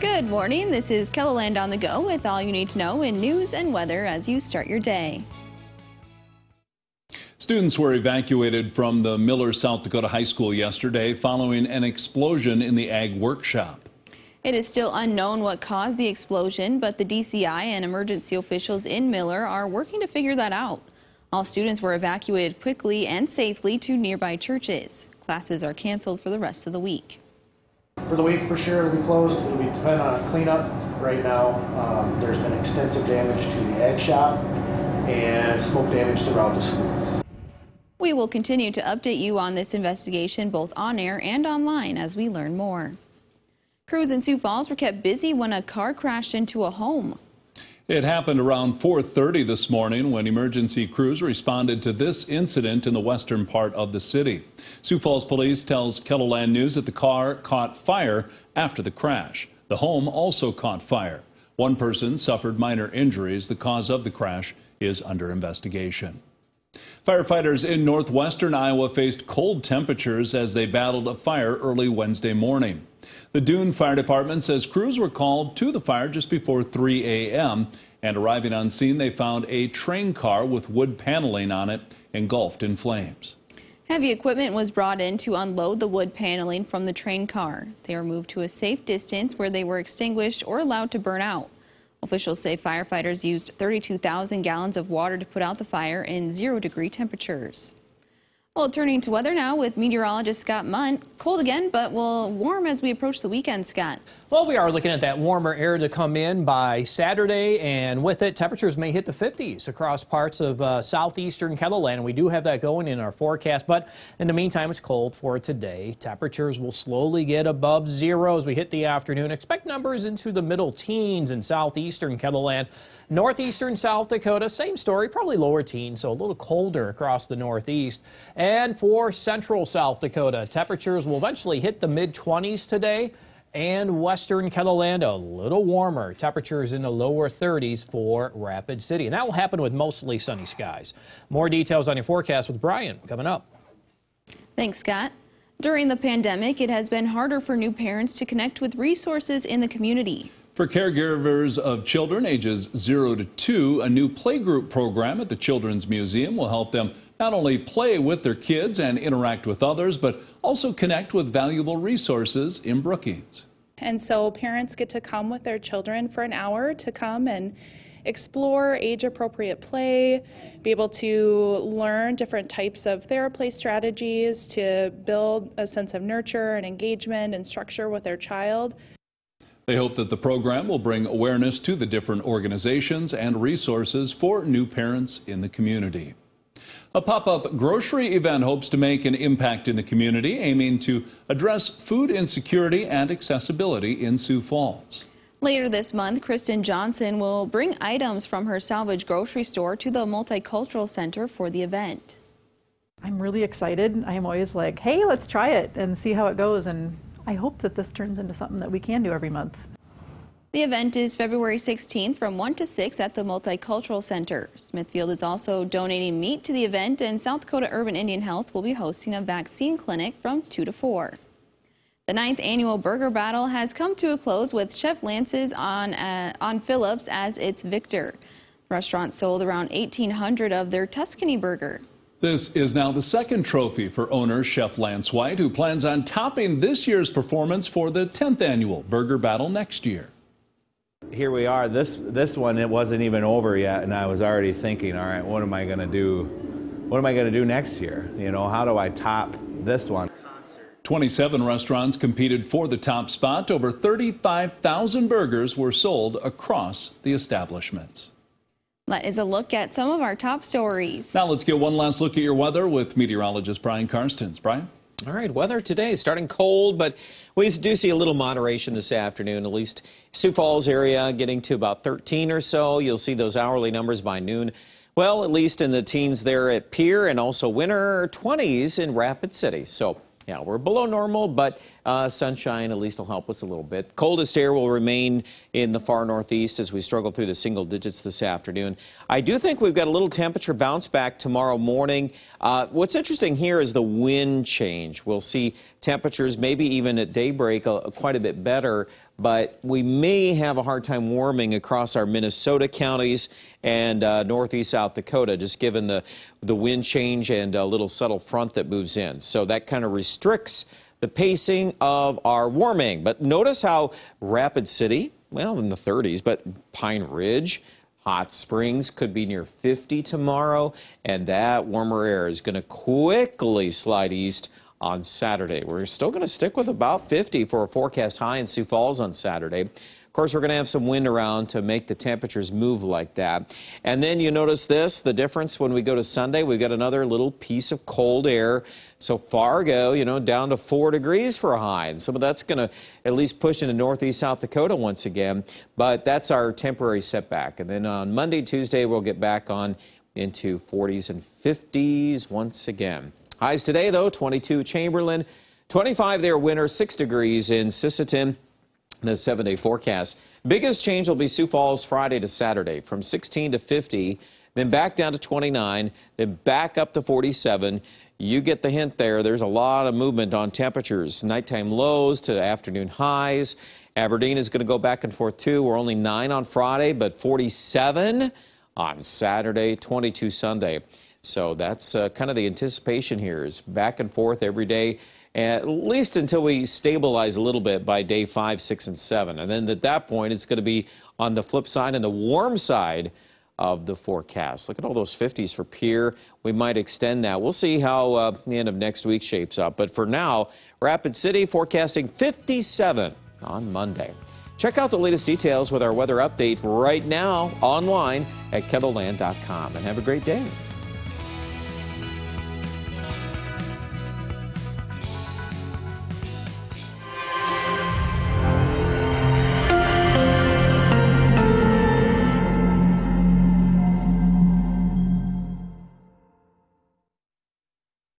Good morning. This is KELOLAND on the go with all you need to know in news and weather as you start your day. Students were evacuated from the Miller, South Dakota High School yesterday following an explosion in the ag workshop. It is still unknown what caused the explosion, but the DCI and emergency officials in Miller are working to figure that out. All students were evacuated quickly and safely to nearby churches. Classes are canceled for the rest of the week. For the week, for sure, it'll be closed. It'll be dependent on cleanup. Right now, um, there's been extensive damage to the ag shop and smoke damage throughout the school. We will continue to update you on this investigation both on air and online as we learn more. Crews in Sioux Falls were kept busy when a car crashed into a home. It happened around 4:30 this morning when emergency crews responded to this incident in the western part of the city. Sioux Falls Police tells KELOLAND News that the car caught fire after the crash. The home also caught fire. One person suffered minor injuries. The cause of the crash is under investigation. Firefighters in northwestern Iowa faced cold temperatures as they battled a fire early Wednesday morning. The Doon Fire Department says crews were called to the fire just before 3 a.m. and arriving on scene, they found a train car with wood paneling on it engulfed in flames. Heavy equipment was brought in to unload the wood paneling from the train car. They were moved to a safe distance where they were extinguished or allowed to burn out. Officials say firefighters used 32,000 gallons of water to put out the fire in zero degree temperatures. Well, turning to weather now with meteorologist Scott Munt. Cold again, but will warm as we approach the weekend, Scott. Well, we are looking at that warmer air to come in by Saturday, and with it, temperatures may hit the 50s across parts of uh, southeastern KELOLAND. We do have that going in our forecast, but in the meantime, it's cold for today. Temperatures will slowly get above zero as we hit the afternoon. Expect numbers into the middle teens in southeastern KELOLAND. Northeastern South Dakota, same story, probably lower teens, so a little colder across the northeast. And for central South Dakota, temperatures will eventually hit the mid 20s today. And western KELOLAND, a little warmer. Temperatures in the lower 30s for Rapid City. And that will happen with mostly sunny skies. More details on your forecast with Brian coming up. Thanks, Scott. During the pandemic, it has been harder for new parents to connect with resources in the community. For caregivers of children ages 0 to 2, a new playgroup program at the Children's Museum will help them not only play with their kids and interact with others, but also connect with valuable resources in Brookings. And so parents get to come with their children for an hour to come and explore age appropriate play, be able to learn different types of TheraPlay strategies to build a sense of nurture and engagement and structure with their child. They hope that the program will bring awareness to the different organizations and resources for new parents in the community. A pop-up grocery event hopes to make an impact in the community, aiming to address food insecurity and accessibility in Sioux Falls. Later this month, Kristen Johnson will bring items from her salvage grocery store to the Multicultural Center for the event. I'm really excited. I'm always like, hey, let's try it and see how it goes. And I hope that this turns into something that we can do every month. The event is February 16th from 1 to 6 at the Multicultural Center. Smithfield is also donating meat to the event, and South Dakota Urban Indian Health will be hosting a vaccine clinic from 2 to 4. The ninth annual burger battle has come to a close with Chef Lance's on, uh, on Phillips as its victor. The restaurant sold around 1,800 of their Tuscany burger. This is now the second trophy for owner Chef Lance White, who plans on topping this year's performance for the 10th annual Burger Battle next year. Here we are. This this one it wasn't even over yet, and I was already thinking, all right, what am I going to do? What am I going to do next year? You know, how do I top this one? 27 restaurants competed for the top spot. Over 35,000 burgers were sold across the establishments. That is a look at some of our top stories. Now let's get one last look at your weather with meteorologist Brian Karstens. Brian? All right, weather today starting cold, but we do see a little moderation this afternoon, at least Sioux Falls area getting to about 13 or so. You'll see those hourly numbers by noon. Well, at least in the teens there at Pierre and also winter 20s in Rapid City. So yeah, we're below normal, but uh, sunshine at least will help us a little bit. Coldest air will remain in the far northeast as we struggle through the single digits this afternoon. I do think we've got a little temperature bounce back tomorrow morning. Uh, what's interesting here is the wind change. We'll see temperatures maybe even at daybreak uh, quite a bit better but we may have a hard time warming across our Minnesota counties and uh, northeast South Dakota, just given the, the wind change and a little subtle front that moves in. So that kind of restricts the pacing of our warming. But notice how Rapid City, well, in the 30s, but Pine Ridge, Hot Springs could be near 50 tomorrow, and that warmer air is going to quickly slide east on Saturday. We're still going to stick with about 50 for a forecast high in Sioux Falls on Saturday. Of course, we're going to have some wind around to make the temperatures move like that. And then you notice this, the difference when we go to Sunday, we've got another little piece of cold air. So Fargo, you know, down to four degrees for a high. And some of that's going to at least push into northeast South Dakota once again. But that's our temporary setback. And then on Monday, Tuesday, we'll get back on into 40s and 50s once again. Highs today, though, 22 Chamberlain, 25 there, Winner, 6 degrees in Sisseton the seven day forecast. Biggest change will be Sioux Falls Friday to Saturday from 16 to 50, then back down to 29, then back up to 47. You get the hint there. There's a lot of movement on temperatures. Nighttime lows to afternoon highs. Aberdeen is going to go back and forth too. We're only 9 on Friday, but 47 on Saturday, 22 Sunday. So that's uh, kind of the anticipation here is back and forth every day at least until we stabilize a little bit by day five, six, and seven. And then at that point, it's going to be on the flip side and the warm side of the forecast. Look at all those 50s for Pierre. We might extend that. We'll see how uh, the end of next week shapes up. But for now, Rapid City forecasting 57 on Monday. Check out the latest details with our weather update right now online at keloland.com and have a great day.